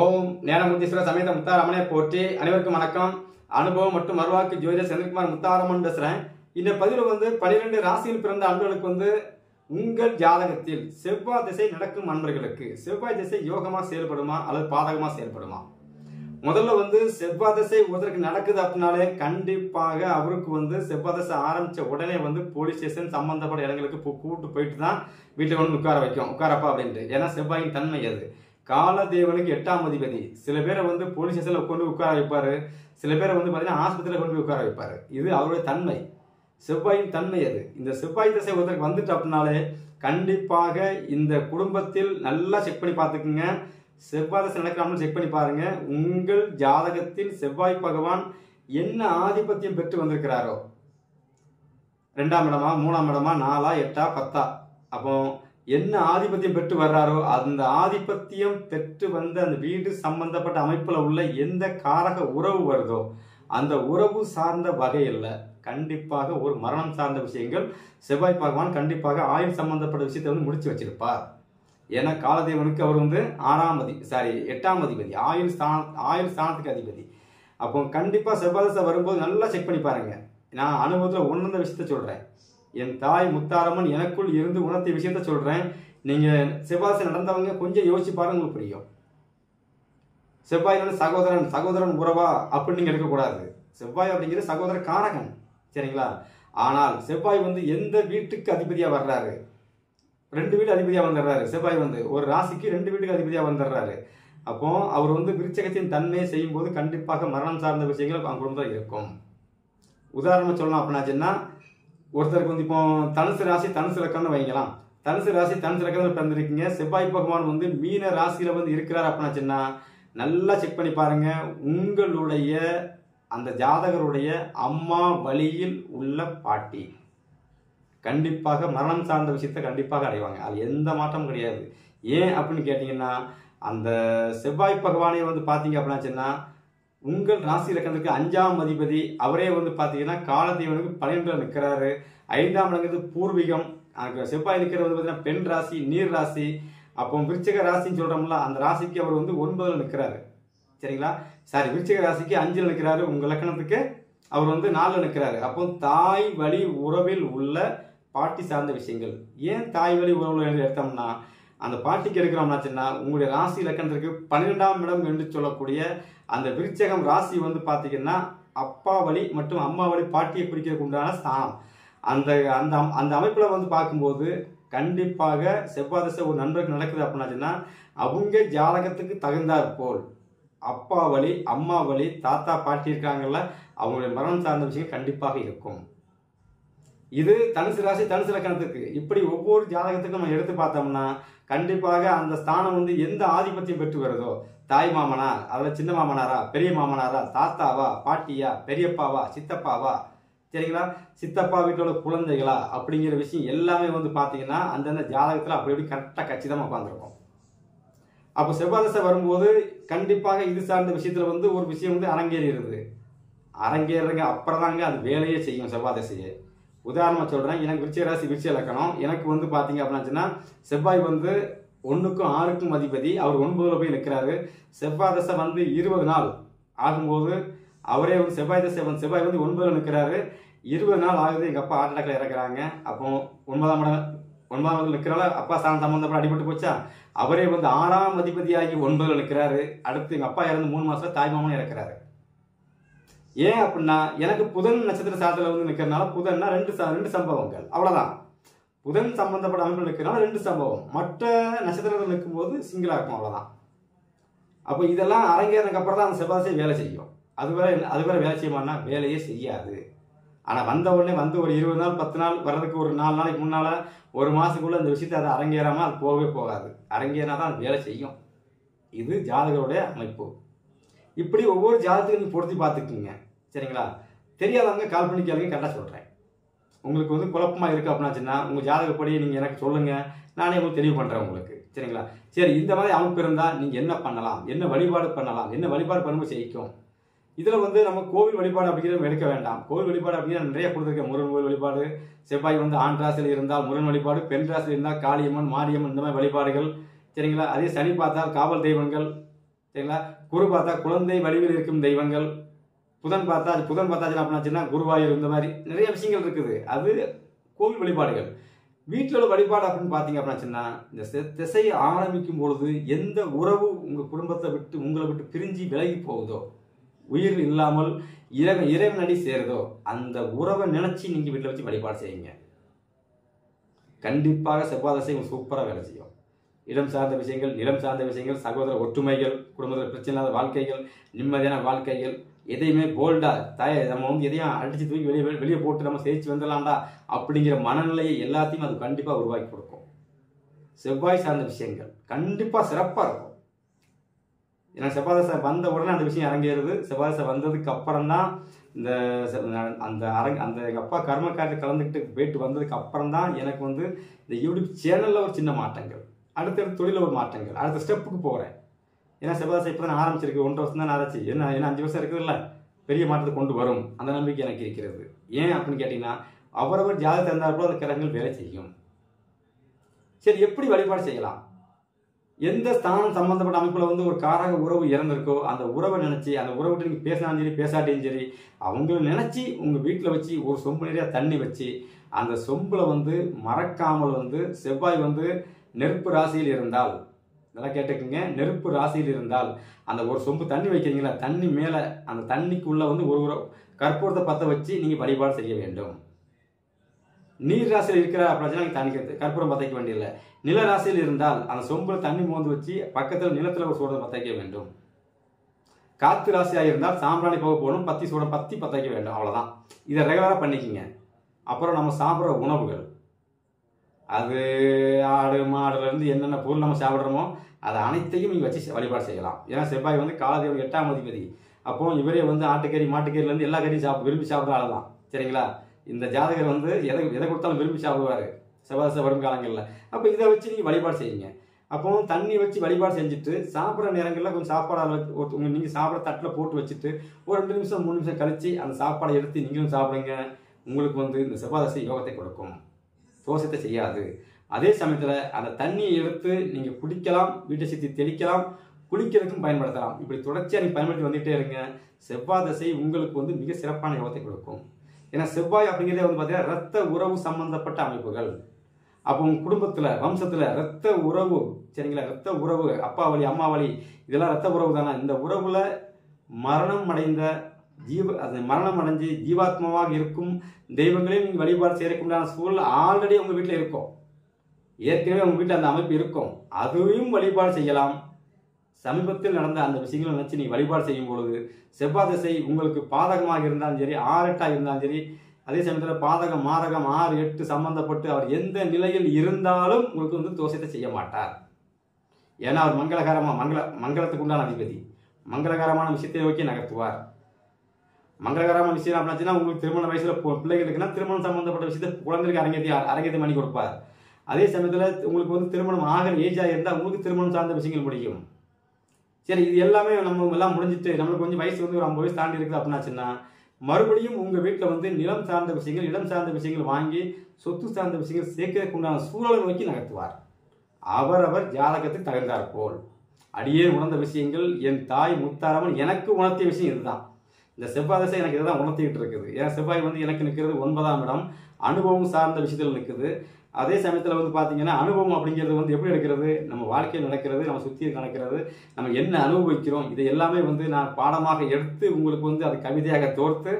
ஓம் ஞானமுத்தீஸ்வர சமேத முத்தாரமனை போற்றி. அனைவருக்கும் வணக்கம். அனுபவம் மற்றும் மறுவாக்கு ஜோதிடர் செந்தில்குமார் முத்தாரமன் பேசுறேன் இந்த பதிவில் வந்து பனிரெண்டு ராசியில் பிறந்த அன்பர்களுக்கு வந்து உங்கள் ஜாதகத்தில் செவ்வாய் திசை நடக்கும் அன்பர்களுக்கு செவ்வாய் திசை யோகமா செயல்படுமா அல்லது பாதகமா செயல்படுமா? முதல்ல வந்து செவ்வாய் திசை ஒருத்தருக்கு நடக்குது அப்படின்னாலே கண்டிப்பாக அவருக்கு வந்து செவ்வாய் திசை ஆரம்பிச்ச உடனே வந்து போலீஸ் ஸ்டேஷன் சம்பந்தப்பட்ட இடங்களுக்கு கூப்பிட்டு கூட்டு போயிட்டு தான் வீட்டில் கொண்டு உட்கார வைக்கும். உட்காரப்பா அப்படின்ட்டு. ஏன்னா செவ்வாயின் தன்மை அது. காலதேவனுக்கு எட்டாம் அதிபதி. சில பேரை வந்து போலீஸ் ஸ்டேஷன்ல கொண்டு உட்கார வைப்பாரு. சில பேரை வந்து பார்த்தீங்கன்னா ஆஸ்பத்திரியில் கொண்டு போய் உட்கார வைப்பாரு. இது அவருடைய தன்மை. செவ்வாயின் தன்மை அது. இந்த செவ்வாய் திசை ஒருத்தருக்கு வந்துட்டு அப்படின்னாலே கண்டிப்பாக இந்த குடும்பத்தில் நல்லா செக் பண்ணி பார்த்துக்குங்க. செவ்வாய் திசை நடக்கிறாமல் செக் பண்ணி பாருங்க. உங்கள் ஜாதகத்தில் செவ்வாய் பகவான் என்ன ஆதிபத்தியம் பெற்று வந்திருக்கிறாரோ? ரெண்டாம் இடமா மூணாம் இடமா நாலா எட்டா பத்தா? அப்போ என்ன ஆதிபத்தியம் பெற்று வர்றாரோ அந்த ஆதிபத்தியம் பெற்று வந்த அந்த வீடு சம்பந்தப்பட்ட அமைப்பில் உள்ள எந்த காரக உறவு வருதோ அந்த உறவு சார்ந்த வகையில் கண்டிப்பாக ஒரு மரணம் சார்ந்த விஷயங்கள் செவ்வாய் பகவான் கண்டிப்பாக ஆயுள் சம்பந்தப்பட்ட விஷயத்தை வந்து முடிச்சு வச்சிருப்பார். ஏன்னா காலதேவனுக்கு அவர் வந்து ஆறாம் அதி சாரி எட்டாம் அதிபதி ஆயுள் ஸ்தான ஆயுள் ஸ்தானத்துக்கு அதிபதி. அப்போ கண்டிப்பாக செவ்வாய் வரும்போது நல்லா செக் பண்ணி பாருங்க. நான் அனுபவத்தில் உணர்ந்த விஷயத்த சொல்கிறேன் என் தாய் முத்தாரம்மன் எனக்குள் இருந்து உணர்த்திய விஷயத்த சொல்றேன். நீங்க செவ்வாசி நடந்தவங்க கொஞ்சம் யோசிச்சு பாருங்க உங்களுக்கு புரியும். செவ்வாய் வந்து சகோதரன் சகோதரன் உறவா அப்படின்னு நீங்க எடுக்கக்கூடாது. செவ்வாய் அப்படிங்கிறது சகோதர காரகன் சரிங்களா? ஆனால் செவ்வாய் வந்து எந்த வீட்டுக்கு அதிபதியா வர்றாரு? ரெண்டு வீடு அதிபதியா வந்துடுறாரு. செவ்வாய் வந்து ஒரு ராசிக்கு ரெண்டு வீட்டுக்கு அதிபதியா வந்துடுறாரு. அப்போ அவர் வந்து விருச்சகத்தின் தன்மையை செய்யும் போது கண்டிப்பாக மரணம் சார்ந்த விஷயங்கள் அவங்க குடும்பத்தில் இருக்கும். உதாரணம் சொல்லலாம் அப்படின்னாச்சுன்னா ஒருத்தருக்கு வந்து இப்போ தனுசு ராசி தனுசு ரக்கம்னு வைக்கலாம் தனுசு ராசி தனுசு லக்கணத்தில் பிறந்திருக்கீங்க செவ்வாய் பகவான் வந்து மீன ராசியில வந்து இருக்கிறார் அப்படின்னாச்சுன்னா நல்லா செக் பண்ணி பாருங்க. உங்களுடைய அந்த ஜாதகருடைய அம்மா வழியில் உள்ள பாட்டி. கண்டிப்பாக மரணம் சார்ந்த விஷயத்தை கண்டிப்பாக அடைவாங்க. அது எந்த மாற்றமும் கிடையாது. ஏன் அப்படின்னு கேட்டிங்கன்னா அந்த செவ்வாய் பகவானே வந்து பார்த்தீங்க அப்படின்னாச்சுன்னா உங்கள் ராசி இலக்கணத்துக்கு அஞ்சாம் அதிபதி அவரே வந்து பார்த்தீங்கன்னா காலதெய்வனுக்கு பன்னிரெண்டுல நிற்கிறாரு. ஐந்தாம் இடங்கிறது பூர்வீகம். அங்க செவ்வாய் நிற்கிறது வந்து பார்த்தீங்கன்னா பெண் ராசி நீர் ராசி. அப்போ விருச்சக ராசின்னு சொல்கிறோம்ல அந்த ராசிக்கு அவர் வந்து ஒன்பதில் நிற்கிறாரு. சரிங்களா? சாரி விருச்சிக ராசிக்கு அஞ்சில் நிற்கிறாரு. உங்கள் லக்கணத்துக்கு அவர் வந்து நாலில் நிற்கிறாரு. அப்போ தாய் வழி உறவில் உள்ள பாட்டி சார்ந்த விஷயங்கள். ஏன் தாய் வழி உறவில் எடுத்தோம்னா அந்த பாட்டிக்கு எடுக்கிறோம்னாச்சுன்னா உங்களுடைய ராசி இலக்கணத்திற்கு பன்னிரெண்டாம் இடம் என்று சொல்லக்கூடிய அந்த விருச்சகம் ராசி வந்து பார்த்தீங்கன்னா அப்பா வழி மற்றும் அம்மா வழி பாட்டியை குறிக்கிறதுக்கு உண்டான ஸ்தானம். அந்த அந்த அம்- அந்த அமைப்பில் வந்து பார்க்கும்போது கண்டிப்பாக செவ்வாய் தசை ஒரு நண்பருக்கு நடக்குது அப்படின்னாச்சுன்னா அவங்க ஜாதகத்துக்கு தகுந்தாற் போல் அப்பா வழி அம்மா வழி தாத்தா பாட்டி இருக்காங்கல்ல அவங்களுடைய மரணம் சார்ந்த விஷயம் கண்டிப்பாக இருக்கும். இது தனுசு ராசி தனுசு லக்கணத்துக்கு இப்படி ஒவ்வொரு ஜாதகத்துக்கும் நம்ம எடுத்து பார்த்தோம்னா கண்டிப்பாக அந்த ஸ்தானம் வந்து எந்த ஆதிபத்தியம் பெற்று வருதோ தாய் மாமனார் அதில் சின்ன மாமனாரா பெரிய மாமனாரா தாத்தாவா பாட்டியா பெரியப்பாவா சித்தப்பாவா? சரிங்களா? சித்தப்பா வீட்டோட குழந்தைகளா அப்படிங்கிற விஷயம் எல்லாமே வந்து பார்த்தீங்கன்னா அந்தந்த ஜாதகத்தில் அப்படி இப்படி கரெக்டாக கச்சிதமாக உட்காந்துருக்கும் அப்போ செவ்வாய் தசை வரும்போது கண்டிப்பாக இது சார்ந்த விஷயத்தில் வந்து ஒரு விஷயம் வந்து அரங்கேறிடுது. அரங்கேறுங்க அப்புறம் தாங்க அது வேலையே செய்யும் செவ்வாய் தசையை உதாரணமாக சொல்கிறேன் எனக்கு விருச்சிக ராசி விருச்சிக இலக்கணம் எனக்கு வந்து பார்த்தீங்க அப்படின்னாச்சுன்னா செவ்வாய் வந்து ஒன்றுக்கும் ஆறுக்கும் அதிபதி. அவர் ஒன்பதுல போய் நிற்கிறாரு. செவ்வாய் தசை வந்து இருபது நாள் ஆகும்போது அவரே வந்து செவ்வாய் தசை வந்து செவ்வாய் வந்து ஒன்பதுல நிற்கிறாரு. இருபது நாள் ஆகுது எங்கள் அப்பா ஹார்ட் அட்டாக்ல இறக்குறாங்க. அப்போ ஒன்பதாம் இடம் ஒன்பதாம் இடத்துல நிற்கிறால அப்பா சாணம் சம்பந்தப்பட அடிபட்டு போச்சா? அவரே வந்து ஆறாம் அதிபதியாகி ஒன்பதுல நிற்கிறாரு. அடுத்து எங்கள் அப்பா இறந்து மூணு மாசத்துல தாய் மாமனும் இறக்குறாரு. ஏன் அப்படின்னா எனக்கு புதன் நட்சத்திர சாதத்தில் வந்து நிற்கிறனால புதன்னா ரெண்டு ச- ரெண்டு சம்பவங்கள். அவ்வளோதான் புதன் சம்பந்தப்பட்ட அமைப்பில் நிற்கிறனால ரெண்டு சம்பவம். மற்ற நட்சத்திரங்கள் இருக்கும்போது சிங்கிளாக இருக்கும் அவ்வளோதான் அப்போ இதெல்லாம் அரங்கேறதுக்கு அப்புறம் தான் அந்த செவ்வாய் வேலை செய்யும். அது வேற அது வேற வேலை செய்யுமான்னா வேலையே செய்யாது. ஆனால் வந்த உடனே வந்து ஒரு இருபது நாள் பத்து நாள் வர்றதுக்கு ஒரு நாலு நாளைக்கு முன்னால் ஒரு மாதத்துக்குள்ளே அந்த விஷயத்தை அதை அரங்கேறாமல் அது போகவே போகாது. அரங்கேறினா தான் அது வேலை செய்யும். இது ஜாதகருடைய அமைப்பு. இப்படி ஒவ்வொரு ஜாதகத்தையும் பொருத்தி பார்த்துக்குங்க. சரிங்களா? தெரியாதவங்க கால் பண்ணி கேளுங்க கரெக்டாக சொல்கிறேன் உங்களுக்கு வந்து குழப்பமாக இருக்குது அப்படின்னாச்சுன்னா உங்கள் ஜாதகப்படி நீங்கள் எனக்கு சொல்லுங்கள் நானே உங்களுக்கு தெளிவு பண்ணுறேன் உங்களுக்கு. சரிங்களா? சரி இந்த மாதிரி அமைப்பு இருந்தால் நீங்கள் என்ன பண்ணலாம்? என்ன வழிபாடு பண்ணலாம்? என்ன வழிபாடு பண்ணும்போது ஜெயிக்கும் இதில் வந்து நம்ம கோவில் வழிபாடு அப்படிங்கிறத எடுக்க வேண்டாம். கோவில் வழிபாடு அப்படிங்கிற நிறைய கொடுத்துருக்கேன். முருகன் கோவில் வழிபாடு செவ்வாய் வந்து ஆண் ராசியில் இருந்தால் முருகன் வழிபாடு பெண் ராசியில் இருந்தால் காளியம்மன் மாரியம்மன் இந்த மாதிரி வழிபாடுகள். சரிங்களா? அதே சனி பார்த்தால் காவல் தெய்வங்கள். சரிங்களா? குரு பார்த்தா குழந்தை வடிவில் இருக்கும் தெய்வங்கள். புதன் பார்த்தா புதன் பார்த்தாச்சுன்னா அப்படின்னாச்சுன்னா குருவாயூர் இந்த மாதிரி நிறைய விஷயங்கள் இருக்குது. அது கோவில் வழிபாடுகள். வீட்டில் உள்ள வழிபாடு அப்படின்னு பார்த்தீங்க அப்படின்னாச்சுன்னா இந்த திசையை ஆரம்பிக்கும் பொழுது எந்த உறவு உங்கள் குடும்பத்தை விட்டு உங்களை விட்டு பிரிஞ்சு விலகி போகுதோ உயிர் இல்லாமல் இறைவன் இறைவனடி சேருதோ அந்த உறவை நினச்சி நீங்கள் வீட்டில் வச்சு வழிபாடு செய்யுங்க. கண்டிப்பாக செவ்வாய் தசை சூப்பராக வேலை செய்யும். இடம் சார்ந்த விஷயங்கள் நிலம் சார்ந்த விஷயங்கள் சகோதர ஒற்றுமைகள் குடும்பத்தில் பிரச்சனை இல்லாத வாழ்க்கைகள் நிம்மதியான வாழ்க்கைகள் எதையுமே போல்டா தய நம்ம வந்து எதையும் அடிச்சு தூக்கி வெளியே வெளியே போட்டு நம்ம சேர்த்து வந்துடலாம்டா அப்படிங்கிற மனநிலையை எல்லாத்தையும் அது கண்டிப்பாக உருவாக்கி கொடுக்கும். செவ்வாய் சார்ந்த விஷயங்கள் கண்டிப்பாக சிறப்பாக இருக்கும். ஏன்னா செவ்வாதசை வந்த உடனே அந்த விஷயம் இறங்கிடுது. செவ்வாதசை வந்ததுக்கு அப்புறம் தான் இந்த அந்த அரங்க அந்த எங்கள் அப்பா கர்மக்காரில் கலந்துக்கிட்டு போயிட்டு வந்ததுக்கு அப்புறம் தான் எனக்கு வந்து இந்த யூடியூப் சேனலில் ஒரு சின்ன மாற்றங்கள் அடுத்தடுத்து தொழிலில் ஒரு மாற்றங்கள் அடுத்த ஸ்டெப்புக்கு போகிறேன் ஏன்னா செவ்வாய் இப்போ தான் ஆரம்பிச்சிருக்கு ஒன்றரை வருஷம் தான் ஆரம்பிச்சு. என்ன ஏன்னா அஞ்சு வருஷம் இருக்குதுல்ல? பெரிய மாற்றத்தை கொண்டு வரும். அந்த நம்பிக்கை எனக்கு இருக்கிறது. ஏன் அப்படின்னு கேட்டிங்கன்னா அவரவர் ஜாதகம் இருந்தால் அந்த கிரகங்கள் வேலை செய்யும். சரி எப்படி வழிபாடு செய்யலாம்? எந்த ஸ்தானம் சம்பந்தப்பட்ட அமைப்பில் வந்து ஒரு காரக உறவு இறந்திருக்கோ அந்த உறவை நினச்சி அந்த உறவு நீங்கள் பேசினாலும் சரி பேசாட்டியும் சரி அவங்கள நினச்சி உங்கள் வீட்டில் வச்சு ஒரு சொம்பு நிறைய தண்ணி வச்சு அந்த சொம்பில் வந்து மறக்காமல் வந்து செவ்வாய் வந்து நெருப்பு ராசியில் இருந்தால் நல்லா கேட்டுக்கோங்க. நெருப்பு ராசியில் இருந்தால் அந்த ஒரு சொம்பு தண்ணி வைக்கிறீங்களா? தண்ணி மேலே அந்த தண்ணிக்குள்ளே வந்து ஒரு ஒரு கற்பூரத்தை பற்ற வச்சு நீங்கள் வழிபாடு செய்ய வேண்டும். நீர் ராசியில் இருக்கிற அப்படின்னா தண்ணி கற்பூரம் பற்ற வேண்டியதில்லை. நில ராசியில் இருந்தால் அந்த சொம்பில் தண்ணி மோந்து வச்சு பக்கத்தில் நிலத்தில் ஒரு சூடம் பத்தைக்க வேண்டும். காத்து ராசியாக இருந்தால் சாம்பிராணி போக போகணும் பத்தி சூடம் பத்தி பற்ற வேண்டும். அவ்வளோதான் இதை ரெகுலராக பண்ணிக்கோங்க. அப்புறம் நம்ம சாப்பிட்ற உணவுகள். அது ஆடு மாடுலேருந்து என்னென்ன பொருள் நம்ம சாப்பிட்றோமோ அதை அனைத்தையும் நீங்கள் வச்சு வழிபாடு செய்யலாம். ஏன்னா செவ்வாய் வந்து காலதேவன் எட்டாம் அதிபதி. அப்போ இவரே வந்து ஆட்டுக்கறி மாட்டுக்கறிலேருந்து எல்லா கறியும் சாப்பிட விரும்பி சாப்பிட்ற ஆள் தான். சரிங்களா? இந்த ஜாதகர் வந்து எதை எதை கொடுத்தாலும் விரும்பி சாப்பிடுவார். செவ்வாய் வரும் காலங்களில். அப்போ இதை வச்சு நீங்கள் வழிபாடு செய்யுங்க. அப்போ தண்ணி வச்சு வழிபாடு செஞ்சுட்டு சாப்பிட்ற நேரங்களில் கொஞ்சம் சாப்பாடு வச்சு ஒரு- நீங்கள் சாப்பிட்ற தட்டில் போட்டு வச்சுட்டு ஒரு ரெண்டு நிமிஷம் மூணு நிமிஷம் கழித்து அந்த சாப்பாடை எடுத்து நீங்களும் சாப்பிடுங்க. உங்களுக்கு வந்து இந்த செவ்வாதசை யோகத்தை கொடுக்கும். தோஷத்தை செய்யாது. அதே சமயத்தில் அந்த தண்ணியை எடுத்து நீங்கள் குடிக்கலாம் வீட்டை சுற்றி தெளிக்கலாம் குளிக்கிறதுக்கும் பயன்படுத்தலாம். இப்படி தொடர்ச்சியாக நீங்கள் பயன்படுத்தி வந்துகிட்டே இருங்க. செவ்வாய் தசை உங்களுக்கு வந்து மிக சிறப்பான யோகத்தை கொடுக்கும். ஏன்னா செவ்வாய் அப்படிங்கிறதே வந்து பார்த்தீங்கன்னா ரத்த உறவு சம்பந்தப்பட்ட அமைப்புகள். அப்போ உங்கள் குடும்பத்தில் வம்சத்தில் ரத்த உறவு சரிங்களா? ரத்த உறவு அப்பா வழி அம்மா வழி இதெல்லாம் ரத்த உறவு தானே இந்த உறவில் மரணம் அடைந்த ஜீவ அது மரணம் அடைஞ்சு ஜீவாத்மாவாக இருக்கும் தெய்வங்களையும் நீங்கள் வழிபாடு செய்யறதுக்குண்டான சூழல் ஆல்ரெடி உங்கள் வீட்டில் இருக்கும். ஏற்கனவே உங்கள் வீட்டில் அந்த அமைப்பு இருக்கும். அதையும் வழிபாடு செய்யலாம். சமீபத்தில் நடந்த அந்த விஷயங்களை நினச்சி நீங்கள் வழிபாடு செய்யும் பொழுது செவ்வாய் திசை உங்களுக்கு பாதகமாக இருந்தாலும் சரி ஆரெட்டாக இருந்தாலும் சரி அதே சமயத்தில் பாதகம் மாதகம் ஆறு எட்டு சம்பந்தப்பட்டு அவர் எந்த நிலையில் இருந்தாலும் உங்களுக்கு வந்து தோஷத்தை செய்ய மாட்டார். ஏன்னா அவர் மங்களகரமாக மங்கள மங்களத்துக்கு உண்டான அதிபதி. மங்களகரமான விஷயத்தை நோக்கி நகர்த்துவார். மங்களகரமான விஷயம் அப்படின்னா உங்களுக்கு திருமண வயசில் பிள்ளைகளுக்குன்னா திருமணம் சம்பந்தப்பட்ட விஷயத்தை குழந்தைக்கு அரங்கேற்றி அரங்கேற்றி பண்ணி கொடுப்பார். அதே சமயத்தில் உங்களுக்கு வந்து திருமணம் ஆகிற ஏஜாக இருந்தால் உங்களுக்கு திருமணம் சார்ந்த விஷயங்கள் பிடிக்கும். சரி இது எல்லாமே நம்ம எல்லாம் முடிஞ்சிட்டு நம்மளுக்கு கொஞ்சம் வயசு வந்து ஒரு ஐம்பது வயசு தாண்டி இருக்குது அப்படின்னாச்சுன்னா மறுபடியும் உங்கள் வீட்டில் வந்து நிலம் சார்ந்த விஷயங்கள் இடம் சார்ந்த விஷயங்கள் வாங்கி சொத்து சார்ந்த விஷயங்கள் சேர்க்கறதுக்கு உண்டான சூழலை நோக்கி நகர்த்துவார். அவரவர் ஜாதகத்துக்கு தகுந்தாற் போல் அடியே உணர்ந்த விஷயங்கள் என் தாய் முத்தாரம்மன் எனக்கு உணர்த்திய விஷயம் இதுதான். இந்த செவ்வாய் தசை எனக்கு இதுதான் உணர்த்திக்கிட்டு இருக்குது. ஏன்னா செவ்வாய் வந்து எனக்கு நிற்கிறது ஒன்பதாம் இடம். அனுபவம் சார்ந்த விஷயத்தில் நிற்குது. அதே சமயத்தில் வந்து பார்த்தீங்கன்னா அனுபவம் அப்படிங்கிறது வந்து எப்படி நடக்கிறது நம்ம வாழ்க்கையில் நடக்கிறது நம்ம சுற்றி நடக்கிறது நம்ம என்ன அனுபவிக்கிறோம்? இது எல்லாமே வந்து நான் பாடமாக எடுத்து உங்களுக்கு வந்து அது கவிதையாக தோர்த்து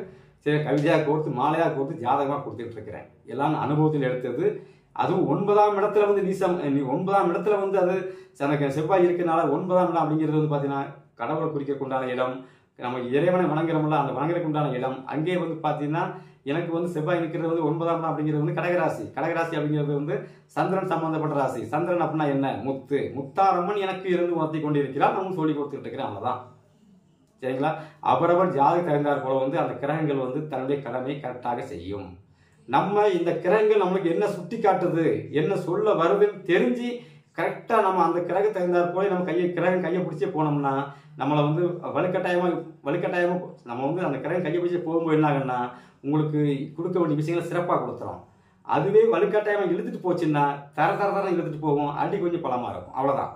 சரி கவிதையாக கோர்த்து மாலையாக கோர்த்து ஜாதகமாக கொடுத்துட்டு இருக்கிறேன். எல்லாம் அனுபவத்தில் எடுத்தது. அதுவும் ஒன்பதாம் இடத்துல வந்து நீசம் நீ ஒன்பதாம் இடத்துல வந்து அது எனக்கு செவ்வாய் இருக்கனால ஒன்பதாம் இடம் அப்படிங்கிறது வந்து பார்த்தீங்கன்னா கடவுளை குறிக்க இடம். நம்ம இறைவனை வணங்குறோம்ல அந்த வணங்குறதுக்கு உண்டான இடம். அங்கே வந்து பார்த்தீங்கன்னா எனக்கு வந்து செவ்வாய் நிற்கிறது வந்து ஒன்பதாம் இடம் அப்படிங்கிறது வந்து கடகராசி. கடகராசி அப்படிங்கிறது வந்து சந்திரன் சம்பந்தப்பட்ட ராசி. சந்திரன் அப்படின்னா என்ன? முத்து. முத்தாரம்மன் எனக்கு இருந்து உணர்த்தி கொண்டிருக்கிறார். நம்ம சொல்லி கொடுத்துட்டு இருக்கிறேன். அவ்வளவுதான். சரிங்களா? அவரவர் ஜாதக தகுந்தார் போல வந்து அந்த கிரகங்கள் வந்து தன்னுடைய கடமை கரெக்டாக செய்யும். நம்ம இந்த கிரகங்கள் நம்மளுக்கு என்ன சுட்டி காட்டுது என்ன சொல்ல வருதுன்னு தெரிஞ்சு கரெக்டாக நம்ம அந்த கிரக தகுந்தாற் போல நம்ம கையை கிரகம் கையை பிடிச்சே போனோம்னா நம்மளை வந்து வலுக்கட்டாயமாக வலுக்கட்டாயமாக நம்ம வந்து அந்த கிரகம் கையை பிடிச்சி போகும்போது என்ன ஆகுன்னா உங்களுக்கு கொடுக்க வேண்டிய விஷயங்களை சிறப்பாக கொடுத்துரும். அதுவே வலுக்கட்டாயமாக இழுத்துட்டு போச்சுன்னா தர தர தர இழுத்துட்டு போவோம் அடி கொஞ்சம் பலமாக இருக்கும். அவ்வளோதான்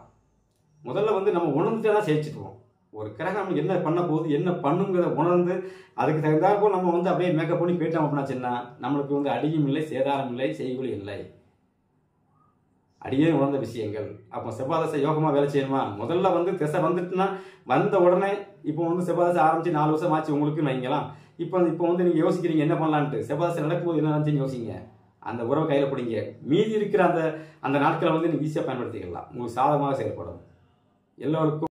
முதல்ல வந்து நம்ம உணர்ந்துட்டு தான் ஜெயிச்சுட்டுவோம் ஒரு கிரகம் நம்ம என்ன பண்ண போகுது என்ன பண்ணுங்கிறத உணர்ந்து அதுக்கு தகுந்தாற்போல் நம்ம வந்து அப்படியே மேக்கப் பண்ணி போயிட்டோம் அப்படின்னாச்சுன்னா நம்மளுக்கு வந்து அடியும் இல்லை சேதாரம் இல்லை செய்கொலி இல்லை. அடியே உணர்ந்த விஷயங்கள். அப்போ செவ்வாதசை யோகமாக வேலை செய்யணுமா? முதல்ல வந்து திசை வந்துட்டுனா வந்த உடனே இப்போ வந்து செவ்வாதசை ஆரம்பிச்சு நாலு வருஷம் ஆச்சு உங்களுக்கு வைங்களாம் இப்போ இப்போ வந்து நீங்கள் யோசிக்கிறீங்க என்ன பண்ணலான்ட்டு. செவ்வாதசை நடக்கும்போது என்ன நினச்சின்னு யோசிங்க. அந்த உறவை கையில் பிடிங்க. மீதி இருக்கிற அந்த அந்த நாட்களை வந்து நீங்கள் ஈஸியாக பயன்படுத்திக்கலாம். உங்களுக்கு சாதகமாக செயல்படும். எல்லோருக்கும்